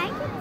like it?